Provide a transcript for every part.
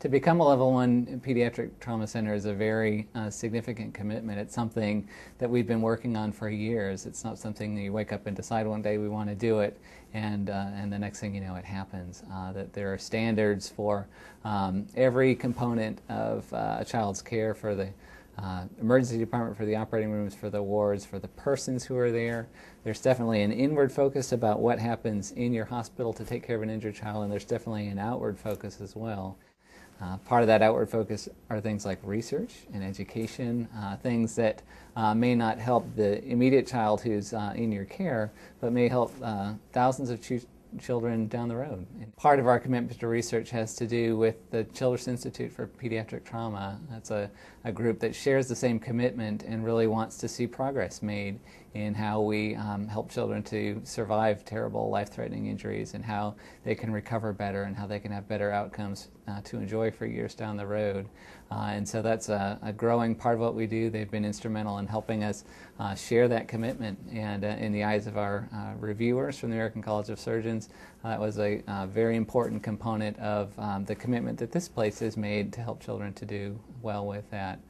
to become a level one pediatric trauma center is a very uh, significant commitment. It's something that we've been working on for years. It's not something that you wake up and decide one day we want to do it, and uh, and the next thing you know, it happens. Uh, that there are standards for um, every component of uh, a child's care for the uh, emergency department, for the operating rooms, for the wards, for the persons who are there. There's definitely an inward focus about what happens in your hospital to take care of an injured child, and there's definitely an outward focus as well. Uh, part of that outward focus are things like research and education, uh, things that uh, may not help the immediate child who's uh, in your care, but may help uh, thousands of ch- children down the road. And part of our commitment to research has to do with the Childress Institute for Pediatric Trauma. That's a, a group that shares the same commitment and really wants to see progress made in how we um, help children to survive terrible life threatening injuries and how they can recover better and how they can have better outcomes uh, to enjoy for years down the road. Uh, and so that's a, a, growing part of what we do. They've been instrumental in helping us uh, share that commitment. And uh, in the eyes of our uh, reviewers from the American College of Surgeons, that was a very important component of um, the commitment that this place has made to help children to do well with that.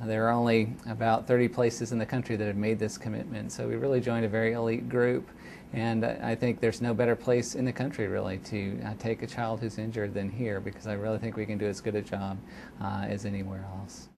There are only about 30 places in the country that have made this commitment, so we really joined a very elite group. And I think there's no better place in the country, really, to uh, take a child who's injured than here because I really think we can do as good a job uh, as anywhere else.